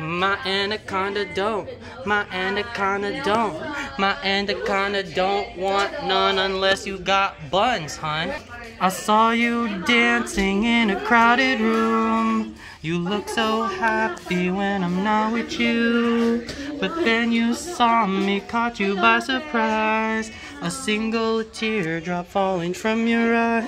My anaconda don't, my anaconda don't, my anaconda don't want none unless you got buns, hun. I saw you dancing in a crowded room. You look so happy when I'm not with you. But then you saw me, caught you by surprise. A single teardrop falling from your eye.